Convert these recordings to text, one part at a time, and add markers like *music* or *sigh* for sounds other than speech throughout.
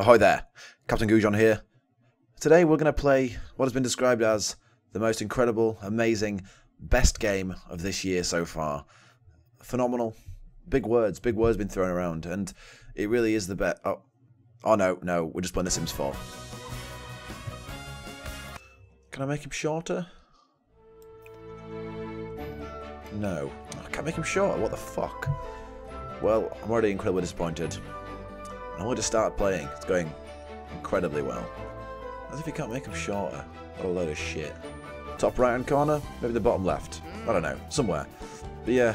Ahoy there, Captain Goujon here. Today we're going to play what has been described as the most incredible, amazing, best game of this year so far. Phenomenal. Big words, big words been thrown around, and it really is the best. Oh, oh no, no, we're just playing The Sims 4. Can I make him shorter? No. I can't make him shorter, what the fuck? Well, I'm already incredibly disappointed. I only just started playing. It's going incredibly well. As if you can't make them shorter. What a load of shit. Top right hand corner? Maybe the bottom left. I don't know. Somewhere. But yeah,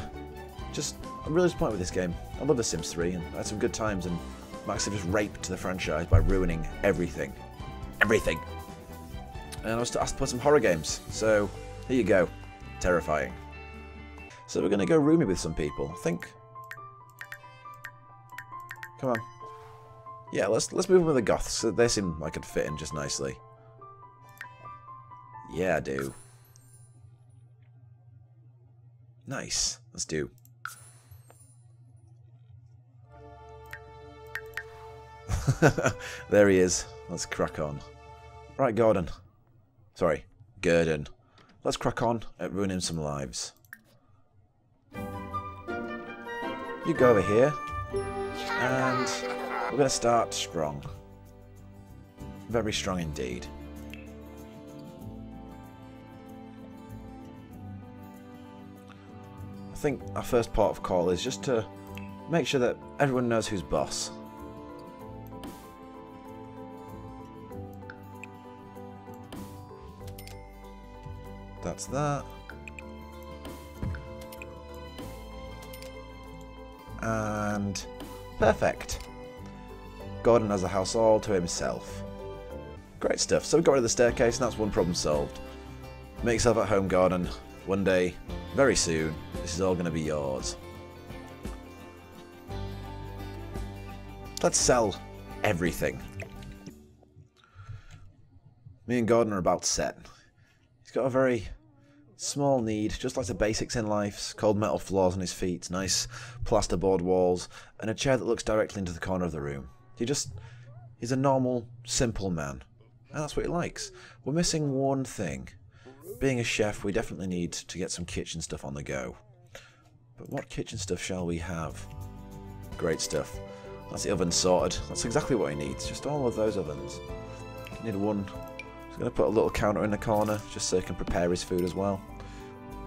just, I'm really disappointed with this game. I love The Sims 3 and I had some good times and Max has just raped the franchise by ruining everything. Everything! And I was asked to play some horror games, so here you go. Terrifying. So we're going to go roomy with some people. I think... Come on. Yeah, let's let's move on with the goths. They seem like it'd fit in just nicely. Yeah, I do. Nice. Let's do. *laughs* there he is. Let's crack on. Right, Gordon. Sorry, Gurdon. Let's crack on at ruining some lives. You go over here. And we're going to start strong. Very strong indeed. I think our first part of call is just to make sure that everyone knows who's boss. That's that. And perfect. Gordon has a house all to himself. Great stuff. So we got rid of the staircase and that's one problem solved. Make yourself at home, Gordon. One day, very soon, this is all going to be yours. Let's sell everything. Me and Gordon are about set. He's got a very small need, just like the basics in life. Cold metal floors on his feet, nice plasterboard walls, and a chair that looks directly into the corner of the room. He just, he's a normal, simple man. And that's what he likes. We're missing one thing. Being a chef, we definitely need to get some kitchen stuff on the go. But what kitchen stuff shall we have? Great stuff. That's the oven sorted. That's exactly what he needs. Just all of those ovens. Need one. He's going to put a little counter in the corner just so he can prepare his food as well.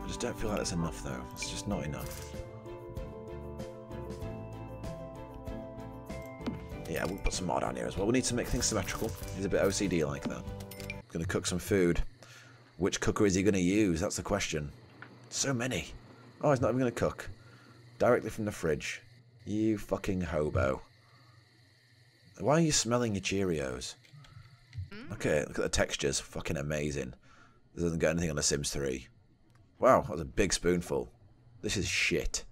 I just don't feel like that's enough though. It's just not enough. Yeah, we'll put some more down here as well. We need to make things symmetrical. He's a bit OCD like that. Gonna cook some food. Which cooker is he gonna use? That's the question. So many. Oh, he's not even gonna cook. Directly from the fridge. You fucking hobo. Why are you smelling your Cheerios? Hmm? Okay, look at the textures. Fucking amazing. This doesn't get anything on The Sims 3. Wow, that was a big spoonful. This is shit.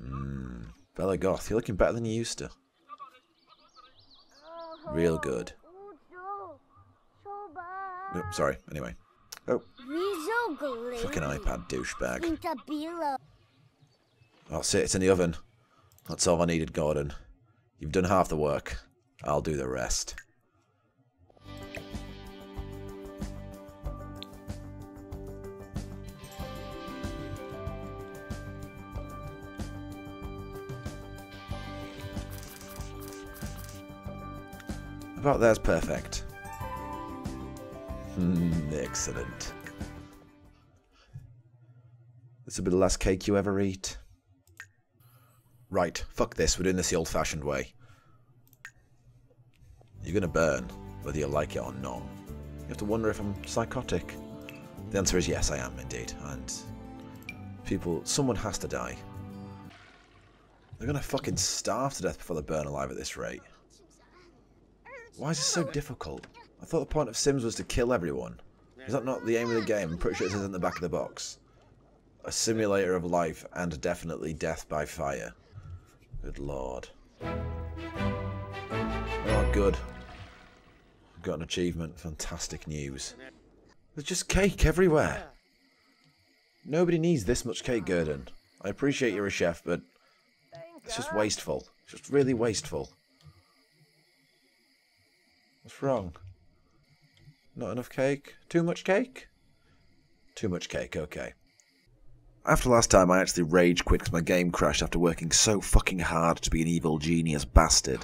Mmm. Bella Goth, you're looking better than you used to. Real good. Sorry, anyway. Oh. Fucking iPad douchebag. I'll sit it's in the oven. That's all I needed, Gordon. You've done half the work. I'll do the rest. About there's perfect. Mm, excellent. This will be the last cake you ever eat. Right, fuck this, we're doing this the old-fashioned way. You're gonna burn, whether you like it or not. You have to wonder if I'm psychotic. The answer is yes, I am indeed, and people, someone has to die. They're gonna fucking starve to death before they burn alive at this rate. Why is this so difficult? I thought the point of Sims was to kill everyone. Is that not the aim of the game? I'm pretty sure it says in the back of the box. A simulator of life and definitely death by fire. Good lord. Oh, good. Got an achievement. Fantastic news. There's just cake everywhere. Nobody needs this much cake, Gurdon. I appreciate you're a chef, but it's just wasteful. It's just really wasteful. What's wrong? Not enough cake? Too much cake? Too much cake, okay. After last time, I actually rage quit because my game crashed after working so fucking hard to be an evil genius bastard.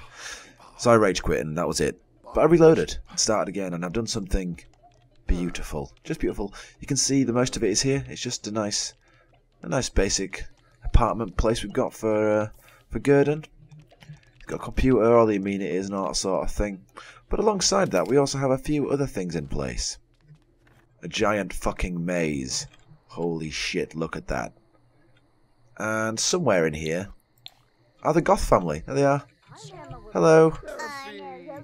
So I rage quit and that was it. But I reloaded and started again and I've done something beautiful. Just beautiful. You can see the most of it is here. It's just a nice, a nice basic apartment place we've got for uh, for Gurdon. A computer, all the amenities and all that sort of thing. But alongside that, we also have a few other things in place. A giant fucking maze. Holy shit, look at that. And somewhere in here are the Goth family. There they are. Hello.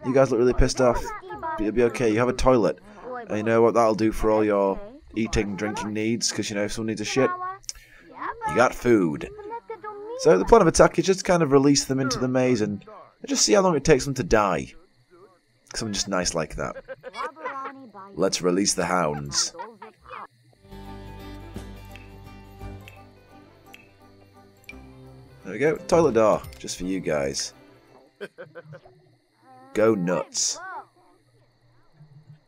You guys look really pissed off. But you'll be okay. You have a toilet. And you know what that'll do for all your eating, drinking needs? Because, you know, if someone needs a shit, you got food. So the plan of attack is just kind of release them into the maze and just see how long it takes them to die. I'm just nice like that. Let's release the hounds. There we go. Toilet door. Just for you guys. Go nuts.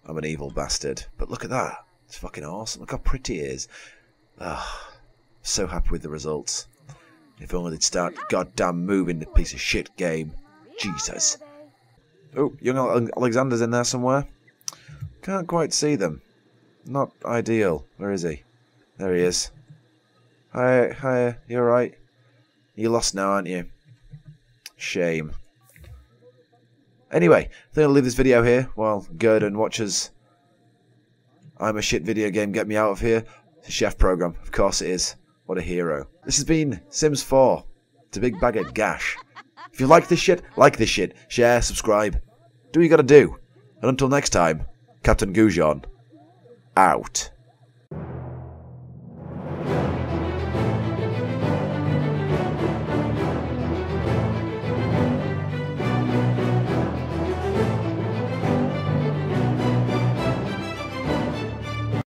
I'm an evil bastard. But look at that. It's fucking awesome. Look how pretty it is. Ah, so happy with the results. If only they'd start goddamn moving the piece of shit game. Jesus. Oh, young Alexander's in there somewhere. Can't quite see them. Not ideal. Where is he? There he is. Hi, hi, you alright? You're lost now, aren't you? Shame. Anyway, I think I'll leave this video here while Gurdon watches I'm a shit video game, get me out of here. The chef program, of course it is. What a hero. This has been Sims 4. It's a big bag of gash. If you like this shit, like this shit. Share, subscribe. Do what you gotta do. And until next time, Captain Goujon, out.